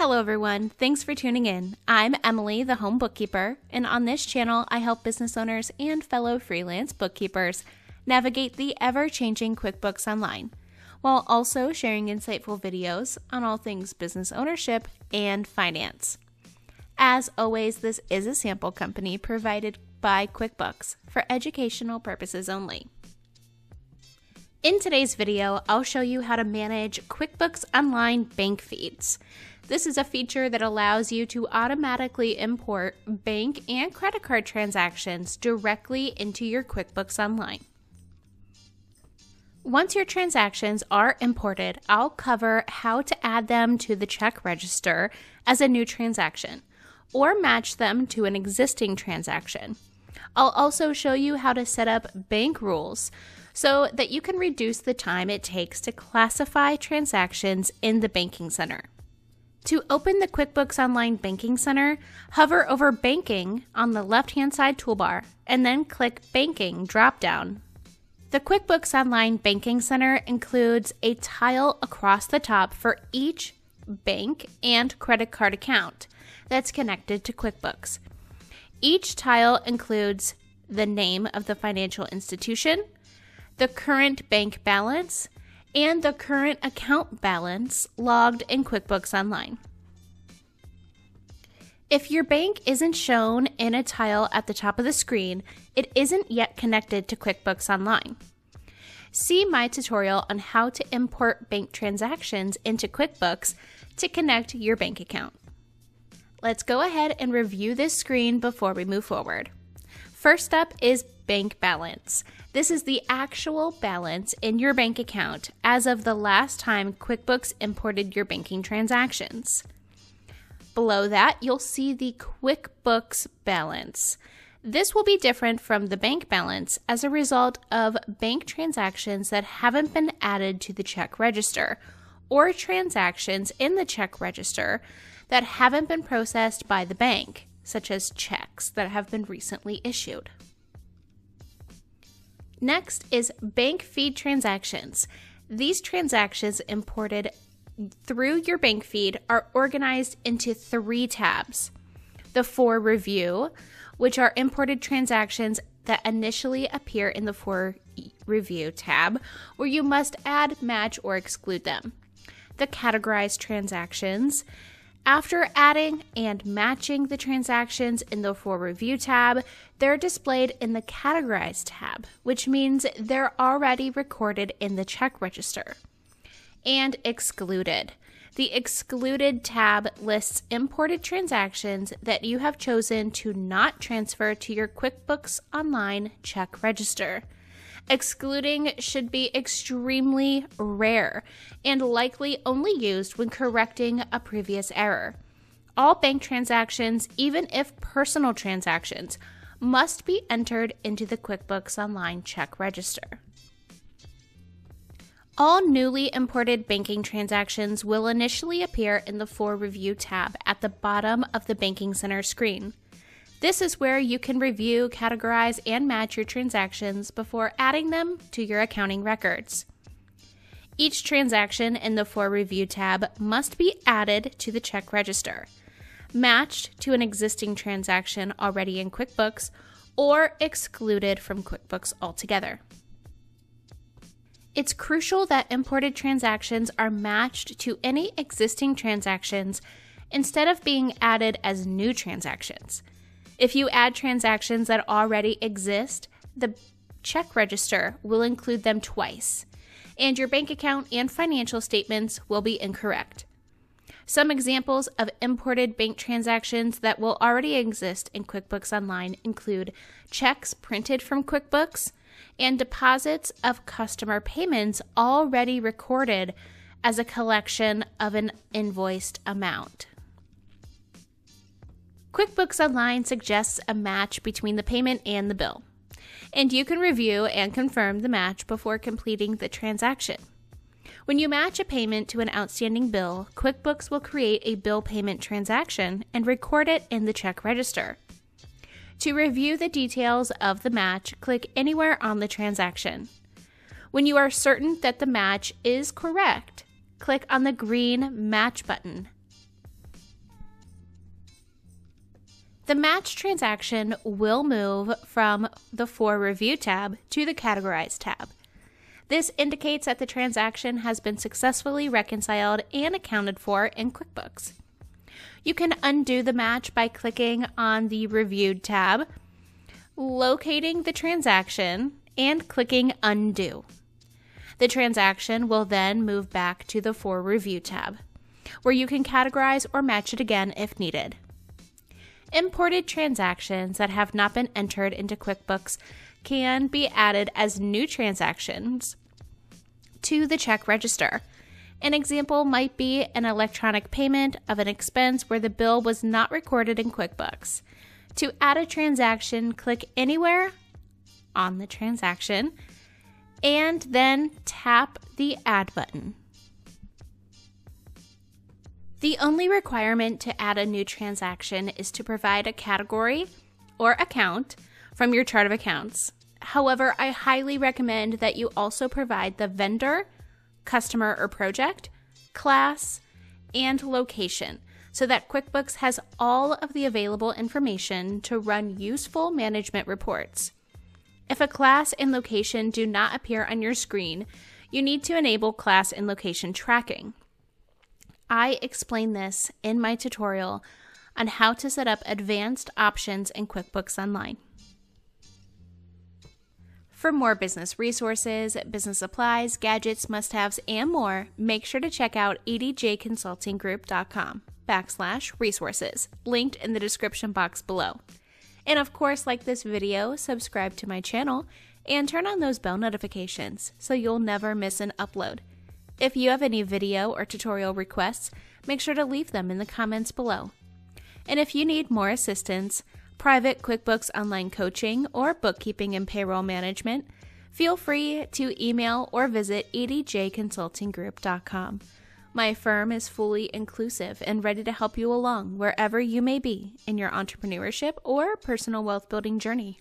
Hello, everyone. Thanks for tuning in. I'm Emily, the home bookkeeper, and on this channel, I help business owners and fellow freelance bookkeepers navigate the ever changing QuickBooks Online, while also sharing insightful videos on all things business ownership and finance. As always, this is a sample company provided by QuickBooks for educational purposes only. In today's video, I'll show you how to manage QuickBooks Online bank feeds. This is a feature that allows you to automatically import bank and credit card transactions directly into your QuickBooks Online. Once your transactions are imported, I'll cover how to add them to the check register as a new transaction or match them to an existing transaction. I'll also show you how to set up bank rules so that you can reduce the time it takes to classify transactions in the banking center. To open the QuickBooks Online Banking Center, hover over Banking on the left hand side toolbar and then click Banking drop down. The QuickBooks Online Banking Center includes a tile across the top for each bank and credit card account that's connected to QuickBooks. Each tile includes the name of the financial institution, the current bank balance, and the current account balance logged in QuickBooks Online. If your bank isn't shown in a tile at the top of the screen, it isn't yet connected to QuickBooks Online. See my tutorial on how to import bank transactions into QuickBooks to connect your bank account. Let's go ahead and review this screen before we move forward. First up is bank balance. This is the actual balance in your bank account as of the last time QuickBooks imported your banking transactions. Below that, you'll see the QuickBooks balance. This will be different from the bank balance as a result of bank transactions that haven't been added to the check register or transactions in the check register that haven't been processed by the bank, such as checks that have been recently issued. Next is bank feed transactions. These transactions imported through your bank feed are organized into three tabs. The for review, which are imported transactions that initially appear in the for review tab, where you must add, match, or exclude them. The categorized transactions, after adding and matching the transactions in the For Review tab, they're displayed in the Categorized tab, which means they're already recorded in the check register. And Excluded. The Excluded tab lists imported transactions that you have chosen to not transfer to your QuickBooks Online check register. Excluding should be extremely rare and likely only used when correcting a previous error. All bank transactions, even if personal transactions, must be entered into the QuickBooks Online check register. All newly imported banking transactions will initially appear in the For Review tab at the bottom of the Banking Center screen. This is where you can review, categorize, and match your transactions before adding them to your accounting records. Each transaction in the For Review tab must be added to the check register, matched to an existing transaction already in QuickBooks, or excluded from QuickBooks altogether. It's crucial that imported transactions are matched to any existing transactions instead of being added as new transactions. If you add transactions that already exist, the check register will include them twice, and your bank account and financial statements will be incorrect. Some examples of imported bank transactions that will already exist in QuickBooks Online include checks printed from QuickBooks and deposits of customer payments already recorded as a collection of an invoiced amount. QuickBooks Online suggests a match between the payment and the bill, and you can review and confirm the match before completing the transaction. When you match a payment to an outstanding bill, QuickBooks will create a bill payment transaction and record it in the check register. To review the details of the match, click anywhere on the transaction. When you are certain that the match is correct, click on the green Match button The match transaction will move from the For Review tab to the Categorize tab. This indicates that the transaction has been successfully reconciled and accounted for in QuickBooks. You can undo the match by clicking on the Reviewed tab, locating the transaction, and clicking Undo. The transaction will then move back to the For Review tab, where you can categorize or match it again if needed. Imported transactions that have not been entered into QuickBooks can be added as new transactions to the check register. An example might be an electronic payment of an expense where the bill was not recorded in QuickBooks. To add a transaction, click anywhere on the transaction and then tap the Add button. The only requirement to add a new transaction is to provide a category or account from your chart of accounts. However, I highly recommend that you also provide the vendor, customer or project, class, and location so that QuickBooks has all of the available information to run useful management reports. If a class and location do not appear on your screen, you need to enable class and location tracking. I explain this in my tutorial on how to set up advanced options in QuickBooks Online. For more business resources, business supplies, gadgets, must-haves, and more, make sure to check out edjconsultinggroup.com backslash resources, linked in the description box below. And of course, like this video, subscribe to my channel, and turn on those bell notifications so you'll never miss an upload. If you have any video or tutorial requests, make sure to leave them in the comments below. And if you need more assistance, private QuickBooks online coaching, or bookkeeping and payroll management, feel free to email or visit edjconsultinggroup.com. My firm is fully inclusive and ready to help you along wherever you may be in your entrepreneurship or personal wealth building journey.